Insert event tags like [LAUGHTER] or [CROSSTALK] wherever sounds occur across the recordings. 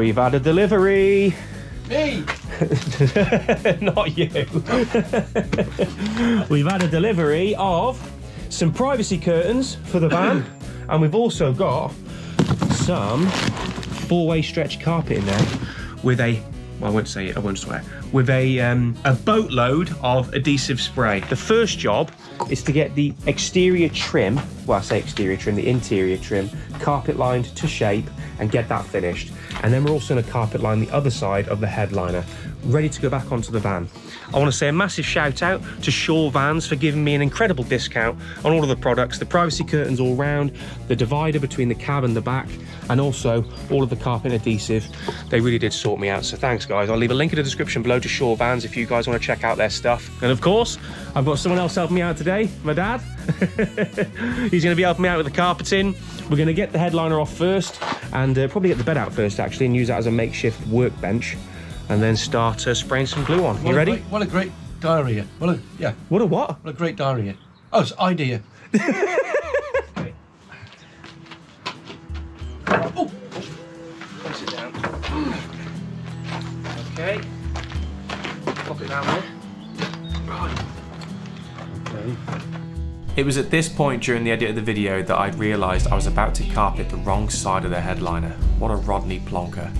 We've had a delivery. Me! [LAUGHS] Not you. [LAUGHS] we've had a delivery of some privacy curtains for the van, and we've also got some four-way stretch carpet in there with a well, I won't say it, I won't swear, with a, um, a boatload of adhesive spray. The first job is to get the exterior trim, well, I say exterior trim, the interior trim, carpet lined to shape and get that finished. And then we're also going to carpet line the other side of the headliner, ready to go back onto the van. I want to say a massive shout out to Shore Vans for giving me an incredible discount on all of the products, the privacy curtains all round, the divider between the cab and the back, and also all of the carpet adhesive. They really did sort me out, so thanks guys. I'll leave a link in the description below to Shore Vans if you guys want to check out their stuff. And of course, I've got someone else helping me out today, my dad. [LAUGHS] He's going to be helping me out with the carpeting. We're going to get the headliner off first and uh, probably get the bed out first actually and use that as a makeshift workbench and then start uh, spraying some glue on. What You ready? great- what a great diarrhea. What a, yeah, What a what? what a great diarrhea. Oh, it's idea. oh, Place it down. Okay. Pop it down there. Right. It was at this point during the edit of the video that I'd realised I was about to carpet the wrong side of the headliner. What a Rodney plonker.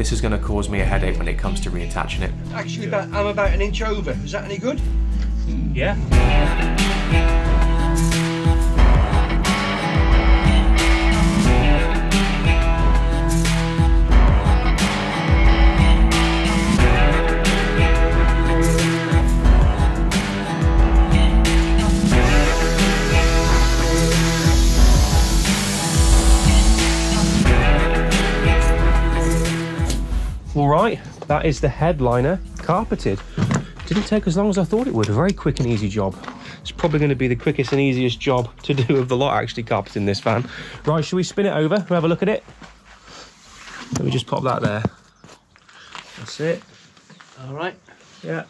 This is going to cause me a headache when it comes to reattaching it. actually, about, I'm about an inch over. Is that any good? Yeah. That is the headliner carpeted. Didn't take as long as I thought it would. A very quick and easy job. It's probably going to be the quickest and easiest job to do of the lot actually carpeting this van. Right, shall we spin it over? We'll have a look at it. Let me just pop that there. That's it. All right. Yeah.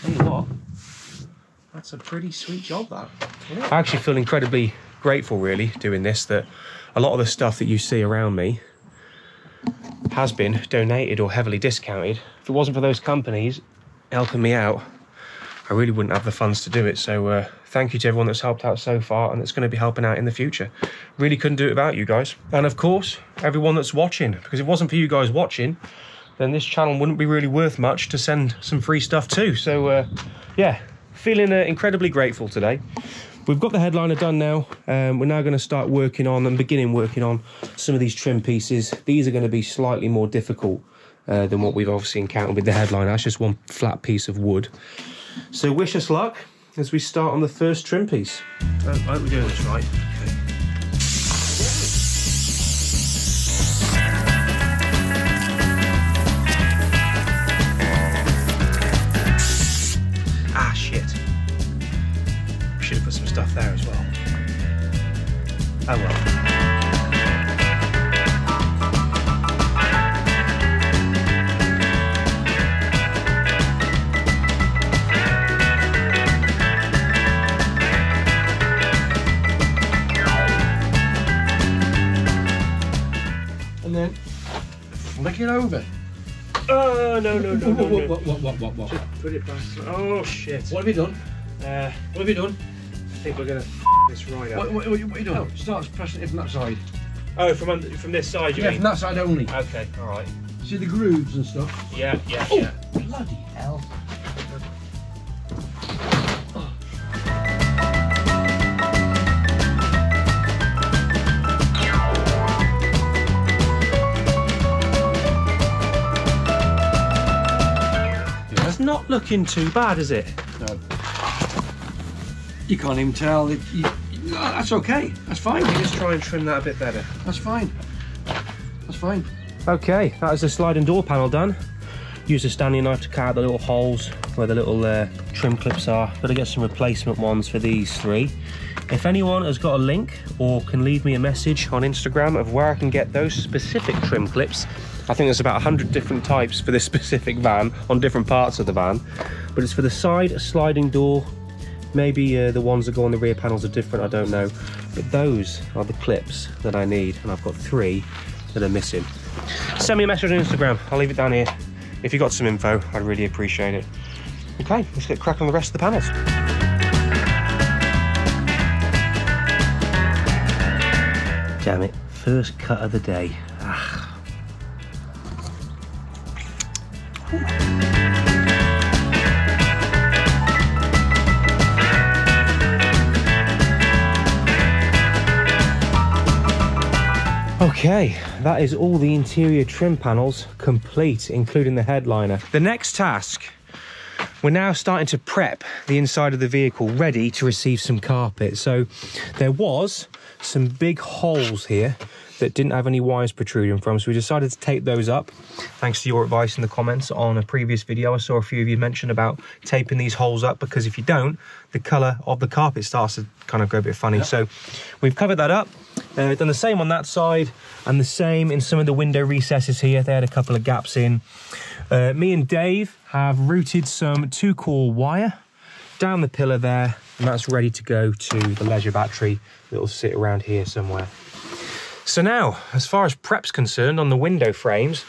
Tell you what, that's a pretty sweet job, that. I actually feel incredibly grateful, really, doing this, that a lot of the stuff that you see around me has been donated or heavily discounted. If it wasn't for those companies helping me out, I really wouldn't have the funds to do it. So uh, thank you to everyone that's helped out so far and that's going to be helping out in the future. Really couldn't do it without you guys. And of course, everyone that's watching, because if it wasn't for you guys watching, then this channel wouldn't be really worth much to send some free stuff to. So uh, yeah, feeling uh, incredibly grateful today. We've got the headliner done now. Um, we're now going to start working on and beginning working on some of these trim pieces. These are going to be slightly more difficult uh, than what we've obviously encountered with the headliner. That's just one flat piece of wood. So wish us luck as we start on the first trim piece. I I hope we're doing this right. Okay. Oh well. And then flick it over. Oh, no, no, no, no, What, no. what, what, what, what, what? Just put it back. Oh, shit. What have you done? Uh, What have you done? I think we're going to this right up. What, what, what, what have you done? Oh. Start pressing it from that side. Oh, from under, from this side, you Yeah, mean? from that side only. Okay, all right. See the grooves and stuff? Yeah, yeah, Oh, yeah. bloody hell. It's not looking too bad, is it? No. You can't even tell. It, you, you- no, that's okay. That's fine. Let's try and trim that a bit better. That's fine. That's fine. Okay, that is the sliding door panel done. Use a Stanley knife to cut out the little holes where the little uh, trim clips are. Got to get some replacement ones for these three. If anyone has got a link or can leave me a message on Instagram of where I can get those specific trim clips, I think there's about 100 different types for this [LAUGHS] specific van on different parts of the van. But it's for the side sliding door Maybe uh, the ones that go on the rear panels are different, I don't know. But those are the clips that I need, and I've got three that are missing. Send me a message on Instagram, I'll leave it down here. If you got some info, I'd really appreciate it. Okay, let's get cracking on the rest of the panels. Damn it, first cut of the day. Ah. Okay, that is all the interior trim panels complete, including the headliner. The next task, we're now starting to prep the inside of the vehicle ready to receive some carpet. So there was some big holes here that didn't have any wires protruding from. So we decided to tape those up. Thanks to your advice in the comments on a previous video. I saw a few of you mention about taping these holes up because if you don't, the color of the carpet starts to kind of go a bit funny. So we've covered that up. Uh, done the same on that side and the same in some of the window recesses here. They had a couple of gaps in. Uh, me and Dave have routed some two core wire down the pillar there and that's ready to go to the leisure battery that will sit around here somewhere. So now, as far as prep's concerned on the window frames,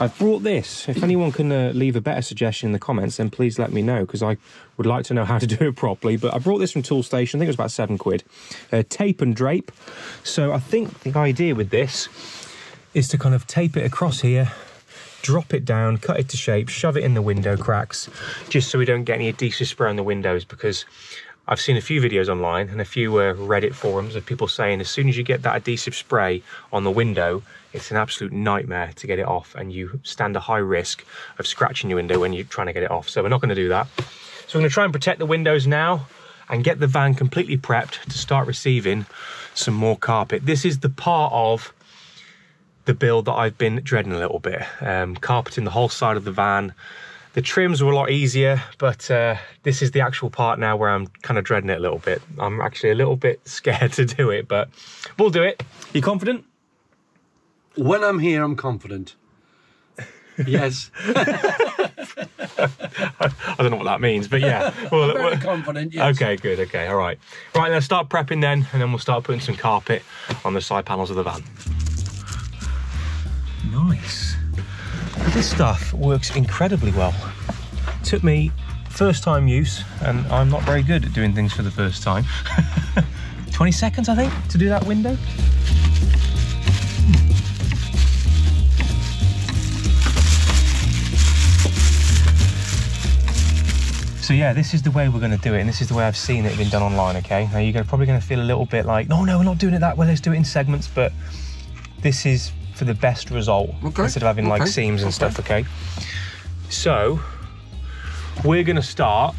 I've brought this. If anyone can uh, leave a better suggestion in the comments, then please let me know because I would like to know how to do it properly. But I brought this from Toolstation. I think it was about seven quid. Uh, tape and drape. So I think the idea with this is to kind of tape it across here, drop it down, cut it to shape, shove it in the window cracks, just so we don't get any adhesive spray on the windows because I've seen a few videos online and a few uh, Reddit forums of people saying as soon as you get that adhesive spray on the window, it's an absolute nightmare to get it off and you stand a high risk of scratching your window when you're trying to get it off. So we're not going to do that. So we're going to try and protect the windows now and get the van completely prepped to start receiving some more carpet. This is the part of the build that I've been dreading a little bit. Um, carpeting the whole side of the van, the trims were a lot easier, but uh, this is the actual part now where I'm kind of dreading it a little bit. I'm actually a little bit [LAUGHS] scared to do it, but we'll do it. You confident? When I'm here, I'm confident. [LAUGHS] Yes. [LAUGHS] I don't know what that means, but yeah. Well, Very well- confident, yes. Okay, good. Okay, all right. Right, let's start prepping then, and then we'll start putting some carpet on the side panels of the van. Nice. This stuff works incredibly well. Took me first time use, and I'm not very good at doing things for the first time. [LAUGHS] 20 seconds, I think, to do that window. So yeah, this is the way we're going to do it, and this is the way I've seen it being done online. Okay, now you're probably going to feel a little bit like, no, no, we're not doing it that way. Let's do it in segments. But this is for the best result Okay, instead of having like seams and okay. stuff. Okay, so we're going to start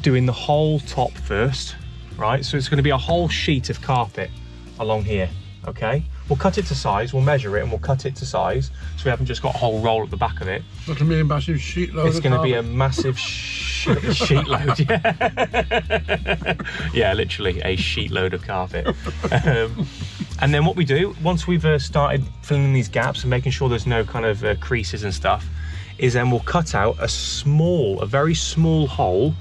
doing the whole top first, right? So it's going to be a whole sheet of carpet along here. Okay, we'll cut it to size. We'll measure it and we'll cut it to size, so we haven't just got a whole roll at the back of it. Look at me a massive sheet load It's going to be a massive [LAUGHS] sheet, sheet load. Yeah. [LAUGHS] yeah, literally a sheet load of carpet. Um, and then what we do once we've uh, started filling in these gaps and making sure there's no kind of uh, creases and stuff, is then we'll cut out a small, a very small hole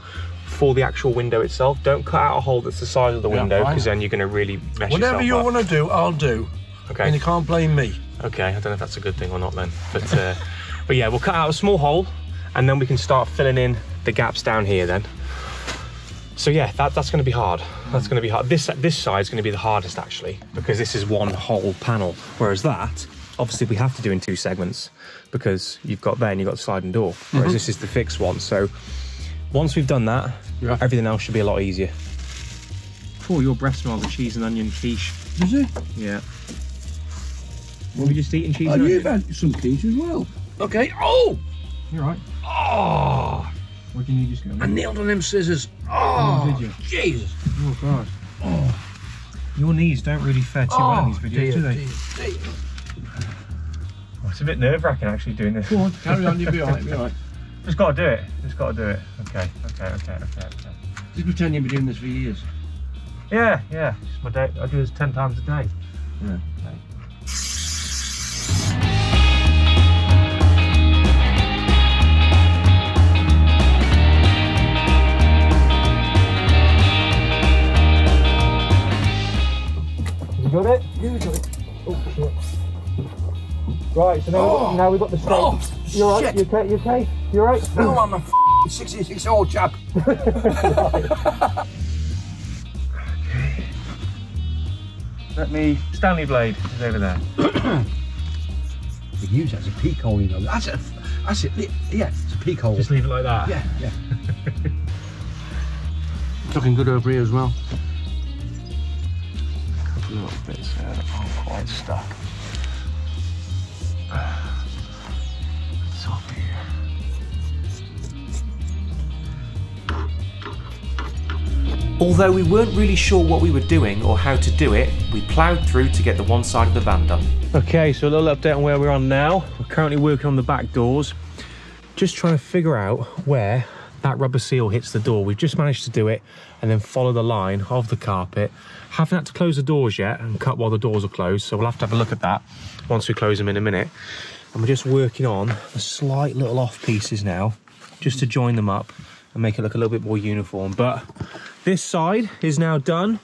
for the actual window itself. Don't cut out a hole that's the size of the window fine. because then you're going to really mess Whatever yourself you want to do, I'll do. Okay. And you can't blame me. Okay, I don't know if that's a good thing or not then. But uh, [LAUGHS] but yeah, we'll cut out a small hole and then we can start filling in the gaps down here then. So yeah, that, that's going to be hard. That's going to be hard. This this side's going to be the hardest actually because this is one whole panel. Whereas that, obviously, we have to do in two segments because you've got there and you've got the sliding door. Whereas this is the fixed one. So once we've done that, Yeah. everything else should be a lot easier. Oh, your breath smells of cheese and onion quiche. Is it? Yeah. Were we just eating cheese Oh, you've had some cheese as well. Okay. Oh! You're right. Oh! What can you just go? I nailed on them scissors. Oh! did you? Jesus. Oh god. Oh. Your knees don't really fare too well in these oh, videos, dear, do they? dear, dear. Oh, it's a bit nerve wracking actually doing this. Go on, carry on, you'll be alright, you'll be alright. [LAUGHS] Just gotta do it. Just gotta do it. Okay, okay, okay, okay, okay. Just pretend you've been doing this for years. Yeah, yeah. It's my day. I do this ten times a day. Yeah. Oh, right, so now, Oh. we've, now we've got the straight. Oh, you alright? shit. You okay? You okay? You alright? No, I'm a f- 66 old chap. [LAUGHS] [LAUGHS] Let me. Stanley Blade is over there. We use it as a peak hole, you know. That's a, that's it. Yeah, it's a peak hole. Just leave it like that. Yeah, yeah. [LAUGHS] Looking good over here as well. Quite stuck. Although we weren't really sure what we were doing or how to do it, we ploughed through to get the one side of the van done. Okay, so a little update on where we're on now. We're currently working on the back doors. Just trying to figure out where that rubber seal hits the door. We've just managed to do it and then follow the line of the carpet. Haven't had to close the doors yet and cut while the doors are closed, so we'll have to have a look at that once we close them in a minute. And we're just working on the slight little off pieces now, just to join them up and make it look a little bit more uniform. But this side is now done.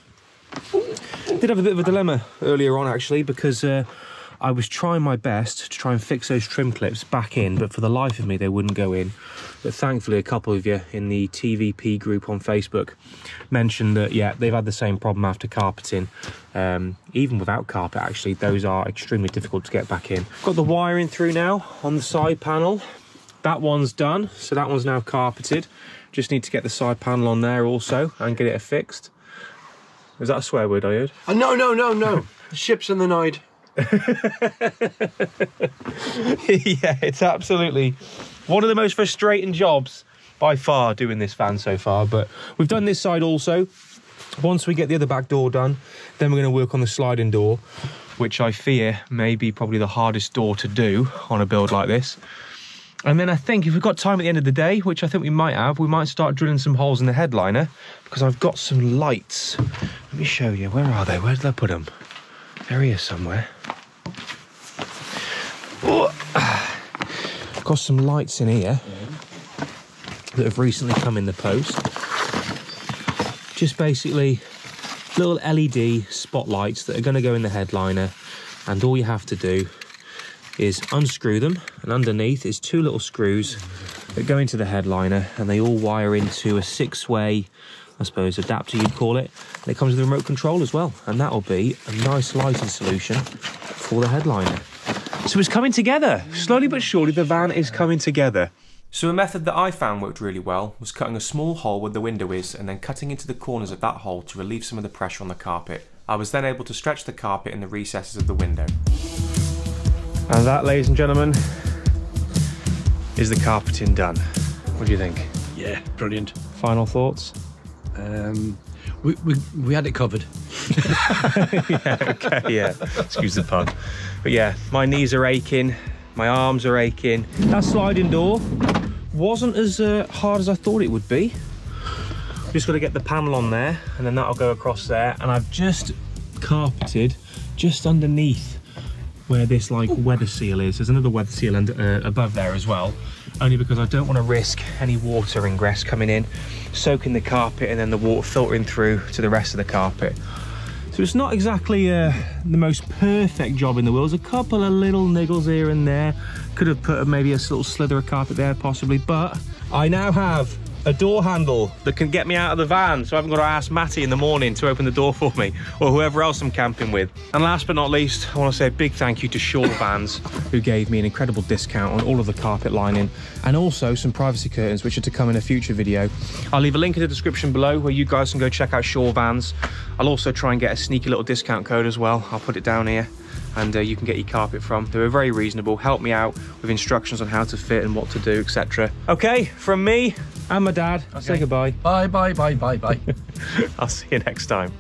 Did have a bit of a dilemma earlier on actually because uh, I was trying my best to try and fix those trim clips back in, but for the life of me they wouldn't go in. But thankfully, a couple of you in the TVP group on Facebook mentioned that yeah they've had the same problem after carpeting. Um, even without carpet, actually, those are extremely difficult to get back in. Got the wiring through now on the side panel. That one's done, so that one's now carpeted. Just need to get the side panel on there also and get it affixed. Is that a swear word I heard? Uh, no, no, no, no. the [LAUGHS] ship's in the night. [LAUGHS] yeah, it's absolutely one of the most frustrating jobs by far doing this van so far. But we've done this side also. Once we get the other back door done, then we're going to work on the sliding door, which I fear may be probably the hardest door to do on a build like this. And then I think if we've got time at the end of the day, which I think we might have, we might start drilling some holes in the headliner because I've got some lights. Let me show you. Where are they? Where did I put them? They're here somewhere. Got some lights in here that have recently come in the post. Just basically little LED spotlights that are going to go in the headliner, and all you have to do is unscrew them, and underneath is two little screws that go into the headliner, and they all wire into a six-way, I suppose, adapter you'd call it. And it comes with a remote control as well, and that'll be a nice lighting solution for the headliner. So it's coming together. Slowly but surely, the van is coming together. So a method that I found worked really well was cutting a small hole where the window is and then cutting into the corners of that hole to relieve some of the pressure on the carpet. I was then able to stretch the carpet in the recesses of the window. And that, ladies and gentlemen, is the carpeting done. What do you think? Yeah, brilliant. Final thoughts? Um, we, we, we had it covered. [LAUGHS] yeah, okay, yeah. Excuse the pun. But yeah, my knees are aching, my arms are aching. That sliding door wasn't as uh, hard as I thought it would be. Just got to get the panel on there, and then that'll go across there. And I've just carpeted just underneath where this like weather seal is. There's another weather seal under, uh, above there as well, only because I don't want to risk any water ingress coming in, soaking the carpet, and then the water filtering through to the rest of the carpet. So it's not exactly uh, the most perfect job in the world. There's a couple of little niggles here and there. Could have put maybe a little slither of carpet there possibly, but I now have a door handle that can get me out of the van so I haven't got to ask Matty in the morning to open the door for me or whoever else I'm camping with. And last but not least, I want to say a big thank you to Shore Vans [LAUGHS] who gave me an incredible discount on all of the carpet lining and also some privacy curtains which are to come in a future video. I'll leave a link in the description below where you guys can go check out Shore Vans. I'll also try and get a sneaky little discount code as well. I'll put it down here and uh, you can get your carpet from. They were very reasonable, helped me out with instructions on how to fit and what to do, etc. Okay, from me and my dad, say goodbye. Bye, bye, bye, bye, bye. [LAUGHS] I'll see you next time.